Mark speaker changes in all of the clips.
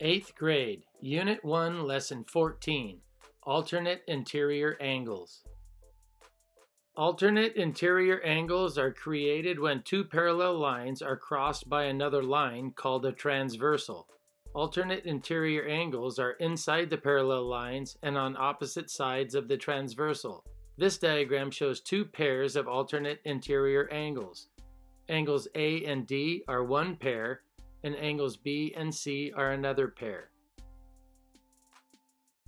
Speaker 1: 8th grade, Unit 1, Lesson 14, Alternate Interior Angles. Alternate interior angles are created when two parallel lines are crossed by another line called a transversal. Alternate interior angles are inside the parallel lines and on opposite sides of the transversal. This diagram shows two pairs of alternate interior angles. Angles A and D are one pair, and angles B and C are another pair.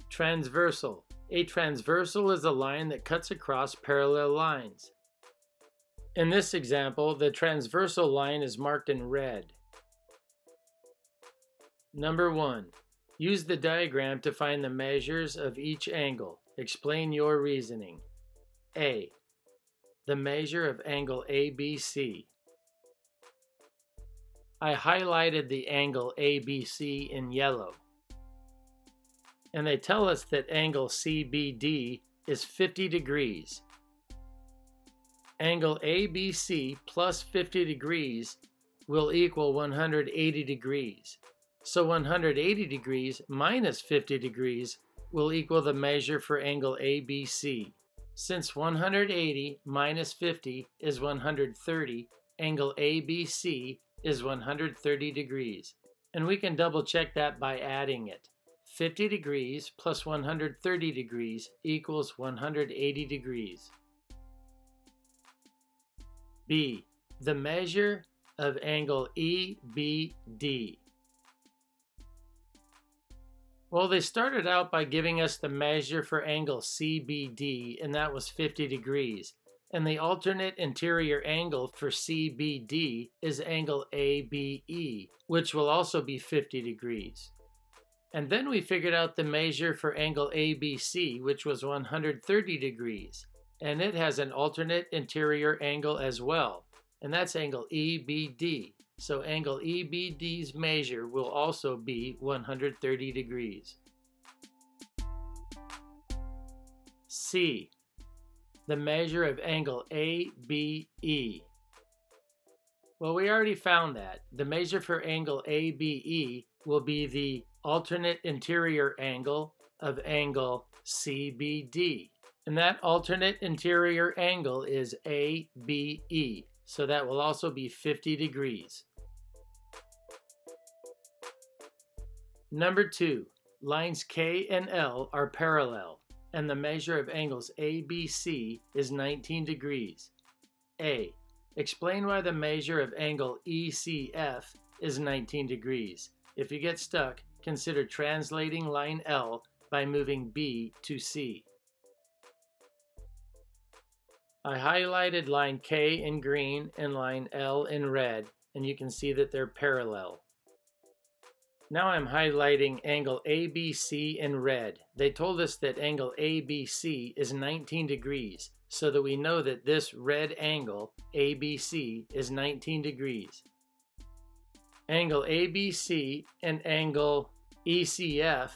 Speaker 1: Transversal. A transversal is a line that cuts across parallel lines. In this example, the transversal line is marked in red. Number 1. Use the diagram to find the measures of each angle. Explain your reasoning. A. The measure of angle ABC. I highlighted the angle ABC in yellow and they tell us that angle CBD is 50 degrees. Angle ABC plus 50 degrees will equal 180 degrees. So 180 degrees minus 50 degrees will equal the measure for angle ABC. Since 180 minus 50 is 130, angle ABC is 130 degrees. And we can double check that by adding it. 50 degrees plus 130 degrees equals 180 degrees. B. The measure of angle EBD. Well, they started out by giving us the measure for angle CBD, and that was 50 degrees. And the alternate interior angle for CBD is angle ABE, which will also be 50 degrees. And then we figured out the measure for angle ABC, which was 130 degrees. And it has an alternate interior angle as well, and that's angle EBD. So angle EBD's measure will also be 130 degrees. C. The measure of angle ABE. Well, we already found that. The measure for angle ABE will be the alternate interior angle of angle CBD. And that alternate interior angle is ABE, so that will also be 50 degrees. Number two, lines K and L are parallel, and the measure of angles ABC is 19 degrees. A. Explain why the measure of angle ECF is 19 degrees. If you get stuck, consider translating line L by moving B to C. I highlighted line K in green and line L in red, and you can see that they're parallel. Now I'm highlighting angle ABC in red. They told us that angle ABC is 19 degrees, so that we know that this red angle, ABC, is 19 degrees angle ABC and angle ECF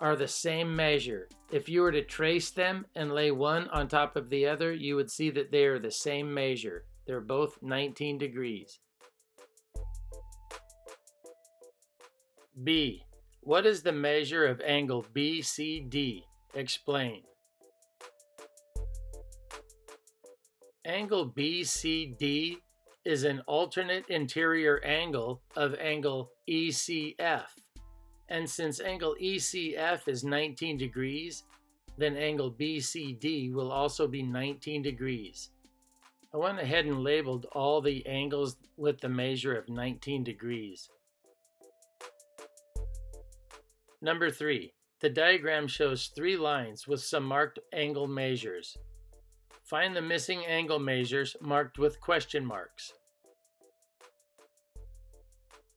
Speaker 1: are the same measure. If you were to trace them and lay one on top of the other, you would see that they are the same measure. They're both 19 degrees. B. What is the measure of angle BCD? Explain. Angle BCD is an alternate interior angle of angle ECF. And since angle ECF is 19 degrees, then angle BCD will also be 19 degrees. I went ahead and labeled all the angles with the measure of 19 degrees. Number 3. The diagram shows three lines with some marked angle measures. Find the missing angle measures marked with question marks.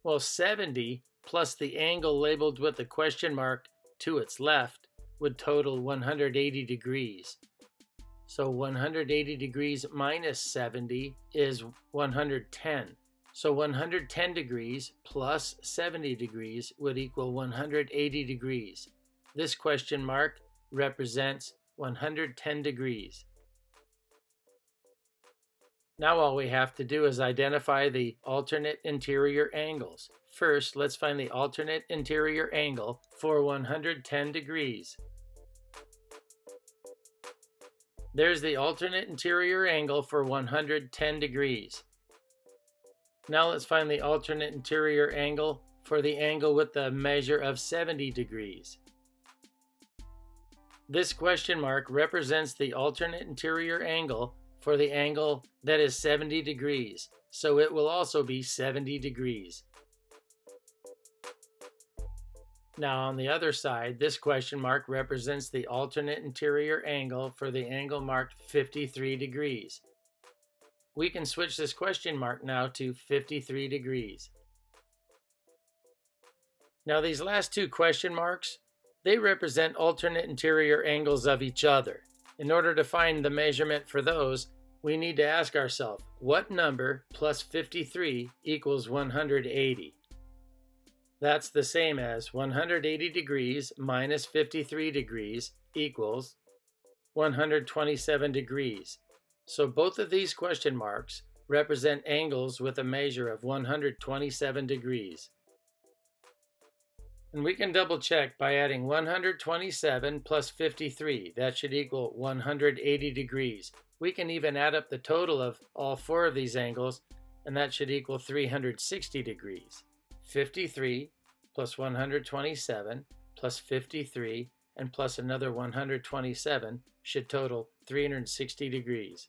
Speaker 1: Well, 70 plus the angle labeled with the question mark to its left would total 180 degrees. So 180 degrees minus 70 is 110. So 110 degrees plus 70 degrees would equal 180 degrees. This question mark represents 110 degrees. Now all we have to do is identify the alternate interior angles. First, let's find the alternate interior angle for 110 degrees. There's the alternate interior angle for 110 degrees. Now let's find the alternate interior angle for the angle with the measure of 70 degrees. This question mark represents the alternate interior angle for the angle that is 70 degrees, so it will also be 70 degrees. Now on the other side, this question mark represents the alternate interior angle for the angle marked 53 degrees. We can switch this question mark now to 53 degrees. Now these last two question marks, they represent alternate interior angles of each other. In order to find the measurement for those, we need to ask ourselves, what number plus 53 equals 180? That's the same as 180 degrees minus 53 degrees equals 127 degrees. So both of these question marks represent angles with a measure of 127 degrees. And we can double check by adding 127 plus 53. That should equal 180 degrees. We can even add up the total of all four of these angles, and that should equal 360 degrees. 53 plus 127 plus 53 and plus another 127 should total 360 degrees.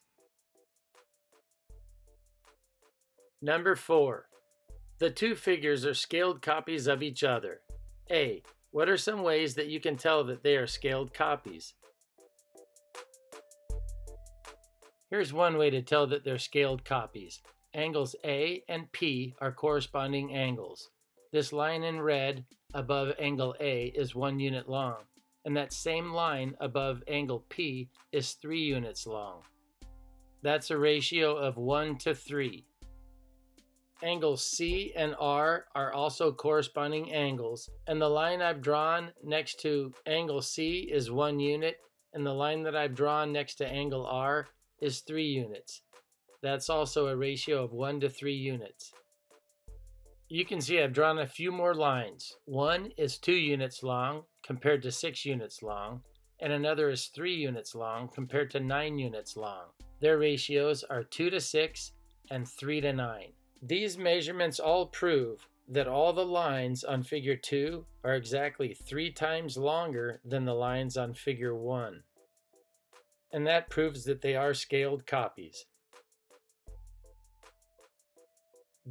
Speaker 1: Number 4. The two figures are scaled copies of each other. A. What are some ways that you can tell that they are scaled copies? Here's one way to tell that they're scaled copies. Angles A and P are corresponding angles. This line in red above angle A is one unit long, and that same line above angle P is three units long. That's a ratio of 1 to 3. Angles C and R are also corresponding angles, and the line I've drawn next to angle C is one unit, and the line that I've drawn next to angle R is three units. That's also a ratio of one to three units. You can see I've drawn a few more lines. One is two units long compared to six units long, and another is three units long compared to nine units long. Their ratios are two to six and three to nine. These measurements all prove that all the lines on figure 2 are exactly three times longer than the lines on figure 1. And that proves that they are scaled copies.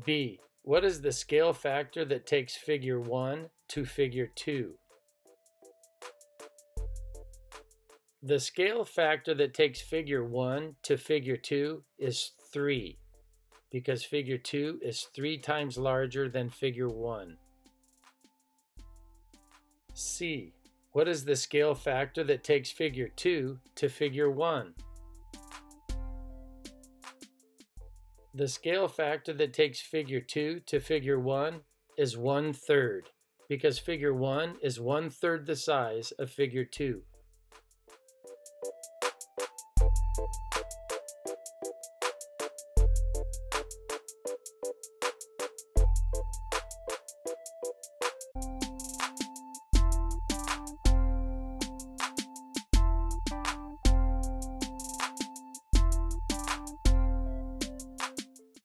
Speaker 1: B. What is the scale factor that takes figure 1 to figure 2? The scale factor that takes figure 1 to figure 2 is 3 because figure 2 is 3 times larger than figure 1. C. What is the scale factor that takes figure 2 to figure 1? The scale factor that takes figure 2 to figure 1 is 1 third, because figure 1 is 1 third the size of figure 2.